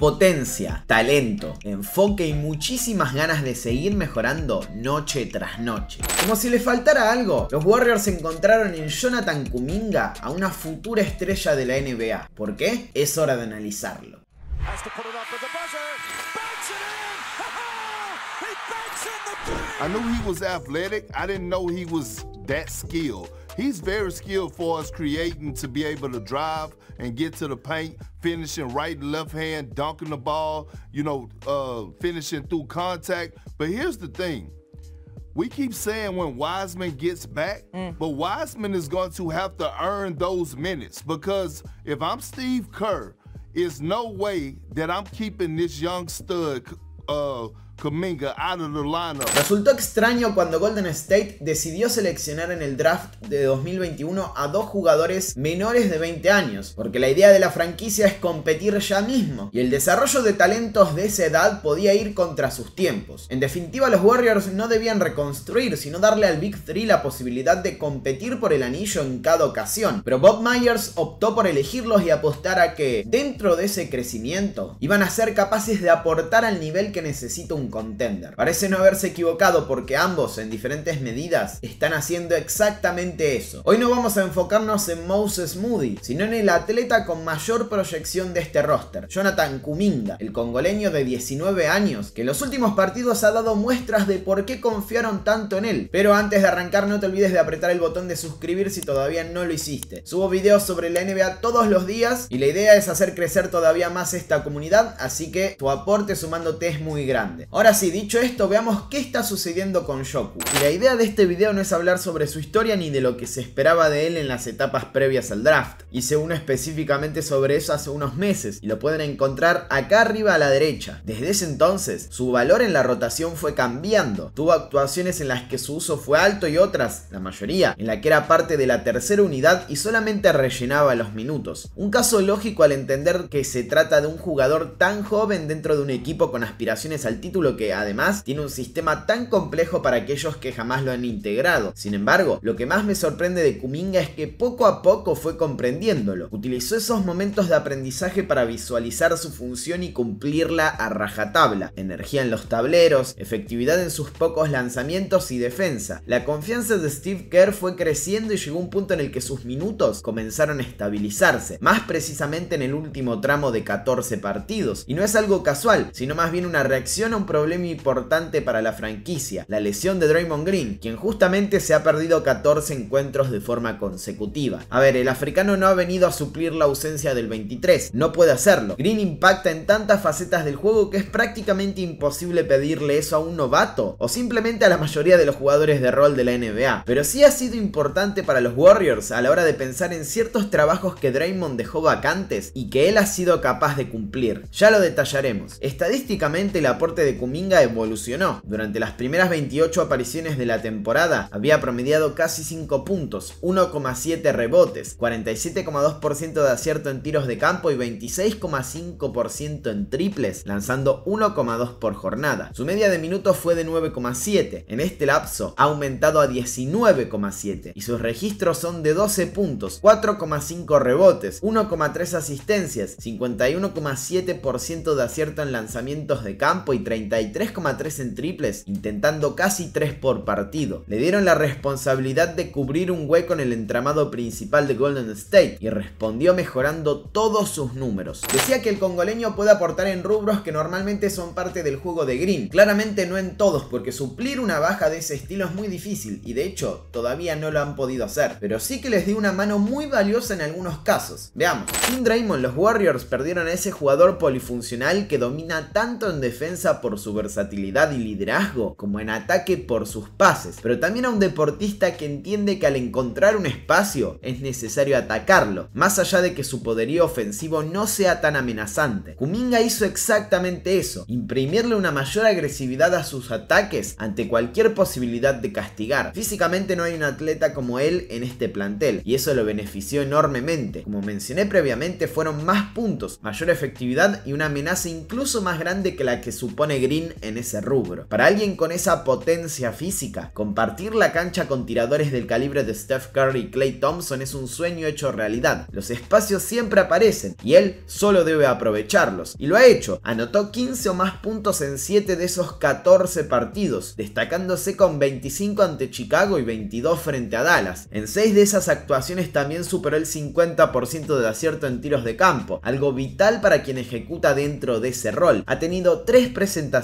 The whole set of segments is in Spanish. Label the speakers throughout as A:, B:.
A: Potencia, talento, enfoque y muchísimas ganas de seguir mejorando noche tras noche. Como si le faltara algo, los Warriors encontraron en Jonathan Kuminga a una futura estrella de la NBA. ¿Por qué? Es hora de analizarlo.
B: I knew he was athletic. I didn't know he was that skilled. He's very skilled for us creating to be able to drive and get to the paint, finishing right and left hand, dunking the ball, you know, uh, finishing through contact. But here's the thing. We keep saying when Wiseman gets back, mm. but Wiseman is going to have to earn those minutes because if I'm Steve Kerr, it's no way that I'm keeping this young stud uh,
A: Resultó extraño cuando Golden State decidió seleccionar en el draft de 2021 a dos jugadores menores de 20 años, porque la idea de la franquicia es competir ya mismo, y el desarrollo de talentos de esa edad podía ir contra sus tiempos. En definitiva, los Warriors no debían reconstruir, sino darle al Big Three la posibilidad de competir por el anillo en cada ocasión, pero Bob Myers optó por elegirlos y apostar a que, dentro de ese crecimiento, iban a ser capaces de aportar al nivel que necesita un contender. Parece no haberse equivocado porque ambos en diferentes medidas están haciendo exactamente eso. Hoy no vamos a enfocarnos en Moses Moody, sino en el atleta con mayor proyección de este roster, Jonathan Kuminga, el congoleño de 19 años, que en los últimos partidos ha dado muestras de por qué confiaron tanto en él. Pero antes de arrancar no te olvides de apretar el botón de suscribir si todavía no lo hiciste. Subo videos sobre la NBA todos los días y la idea es hacer crecer todavía más esta comunidad, así que tu aporte sumándote es muy grande. Sí, dicho esto, veamos qué está sucediendo con Shoku. Y la idea de este video no es hablar sobre su historia ni de lo que se esperaba de él en las etapas previas al draft. Hice uno específicamente sobre eso hace unos meses y lo pueden encontrar acá arriba a la derecha. Desde ese entonces, su valor en la rotación fue cambiando. Tuvo actuaciones en las que su uso fue alto y otras, la mayoría, en la que era parte de la tercera unidad y solamente rellenaba los minutos. Un caso lógico al entender que se trata de un jugador tan joven dentro de un equipo con aspiraciones al título que además tiene un sistema tan complejo para aquellos que jamás lo han integrado. Sin embargo, lo que más me sorprende de Kuminga es que poco a poco fue comprendiéndolo. Utilizó esos momentos de aprendizaje para visualizar su función y cumplirla a rajatabla. Energía en los tableros, efectividad en sus pocos lanzamientos y defensa. La confianza de Steve Kerr fue creciendo y llegó un punto en el que sus minutos comenzaron a estabilizarse, más precisamente en el último tramo de 14 partidos. Y no es algo casual, sino más bien una reacción a un problema importante para la franquicia, la lesión de Draymond Green, quien justamente se ha perdido 14 encuentros de forma consecutiva. A ver, el africano no ha venido a suplir la ausencia del 23, no puede hacerlo. Green impacta en tantas facetas del juego que es prácticamente imposible pedirle eso a un novato o simplemente a la mayoría de los jugadores de rol de la NBA. Pero sí ha sido importante para los Warriors a la hora de pensar en ciertos trabajos que Draymond dejó vacantes y que él ha sido capaz de cumplir. Ya lo detallaremos. Estadísticamente el aporte de Kuminga evolucionó. Durante las primeras 28 apariciones de la temporada había promediado casi 5 puntos, 1,7 rebotes, 47,2% de acierto en tiros de campo y 26,5% en triples, lanzando 1,2 por jornada. Su media de minutos fue de 9,7. En este lapso ha aumentado a 19,7 y sus registros son de 12 puntos, 4,5 rebotes, 1,3 asistencias, 51,7% de acierto en lanzamientos de campo y 30 3,3 en triples, intentando casi 3 por partido. Le dieron la responsabilidad de cubrir un hueco en el entramado principal de Golden State y respondió mejorando todos sus números. Decía que el congoleño puede aportar en rubros que normalmente son parte del juego de Green. Claramente no en todos, porque suplir una baja de ese estilo es muy difícil y de hecho todavía no lo han podido hacer. Pero sí que les dio una mano muy valiosa en algunos casos. Veamos, sin Draymond los Warriors perdieron a ese jugador polifuncional que domina tanto en defensa por su versatilidad y liderazgo, como en ataque por sus pases, pero también a un deportista que entiende que al encontrar un espacio es necesario atacarlo, más allá de que su poderío ofensivo no sea tan amenazante. Kuminga hizo exactamente eso, imprimirle una mayor agresividad a sus ataques ante cualquier posibilidad de castigar. Físicamente no hay un atleta como él en este plantel, y eso lo benefició enormemente. Como mencioné previamente, fueron más puntos, mayor efectividad y una amenaza incluso más grande que la que supone En ese rubro. Para alguien con esa potencia física, compartir la cancha con tiradores del calibre de Steph Curry y Clay Thompson es un sueño hecho realidad. Los espacios siempre aparecen y él solo debe aprovecharlos. Y lo ha hecho. Anotó 15 o más puntos en 7 de esos 14 partidos, destacándose con 25 ante Chicago y 22 frente a Dallas. En 6 de esas actuaciones también superó el 50% de acierto en tiros de campo, algo vital para quien ejecuta dentro de ese rol. Ha tenido 3 presentaciones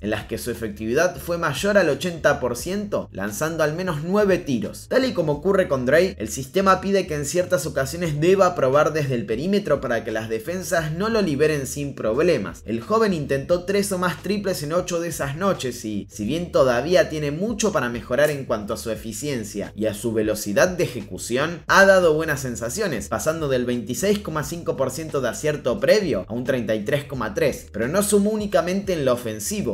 A: en las que su efectividad fue mayor al 80%, lanzando al menos 9 tiros. Tal y como ocurre con Dre, el sistema pide que en ciertas ocasiones deba probar desde el perímetro para que las defensas no lo liberen sin problemas. El joven intentó 3 o más triples en 8 de esas noches y, si bien todavía tiene mucho para mejorar en cuanto a su eficiencia y a su velocidad de ejecución, ha dado buenas sensaciones, pasando del 26,5% de acierto previo a un 33,3%, pero no sumó únicamente en lo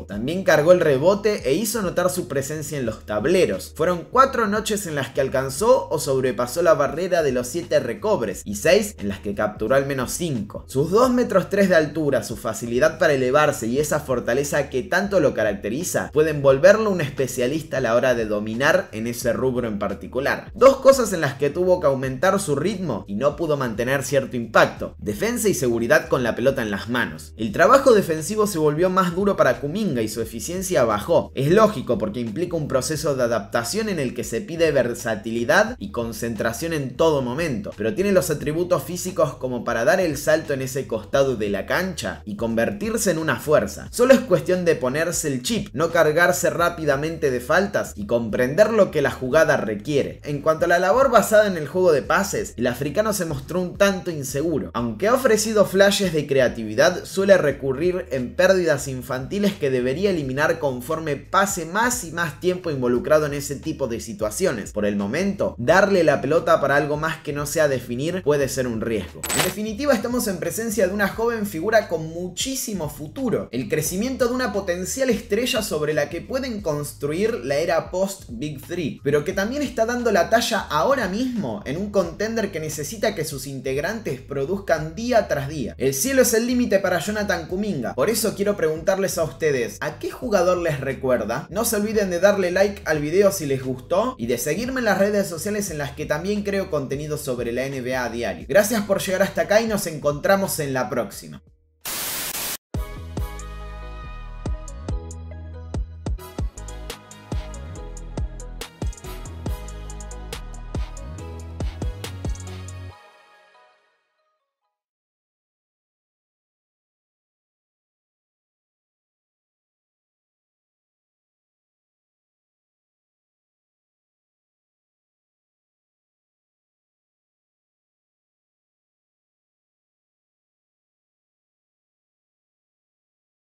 A: también cargó el rebote e hizo notar su presencia en los tableros. Fueron 4 noches en las que alcanzó o sobrepasó la barrera de los 7 recobres y 6 en las que capturó al menos 5. Sus 2 metros 3 de altura, su facilidad para elevarse y esa fortaleza que tanto lo caracteriza pueden volverlo un especialista a la hora de dominar en ese rubro en particular. Dos cosas en las que tuvo que aumentar su ritmo y no pudo mantener cierto impacto, defensa y seguridad con la pelota en las manos. El trabajo defensivo se volvió más duro para Kuminga y su eficiencia bajó. Es lógico porque implica un proceso de adaptación en el que se pide versatilidad y concentración en todo momento, pero tiene los atributos físicos como para dar el salto en ese costado de la cancha y convertirse en una fuerza. Solo es cuestión de ponerse el chip, no cargarse rápidamente de faltas y comprender lo que la jugada requiere. En cuanto a la labor basada en el juego de pases, el africano se mostró un tanto inseguro. Aunque ha ofrecido flashes de creatividad, suele recurrir en pérdidas que debería eliminar conforme pase más y más tiempo involucrado en ese tipo de situaciones. Por el momento, darle la pelota para algo más que no sea definir puede ser un riesgo. En definitiva, estamos en presencia de una joven figura con muchísimo futuro, el crecimiento de una potencial estrella sobre la que pueden construir la era post Big 3, pero que también está dando la talla ahora mismo en un contender que necesita que sus integrantes produzcan día tras día. El cielo es el límite para Jonathan Kuminga, por eso quiero preguntarles a ustedes, ¿a qué jugador les recuerda? No se olviden de darle like al video si les gustó y de seguirme en las redes sociales en las que también creo contenido sobre la NBA a diario. Gracias por llegar hasta acá y nos encontramos en la próxima.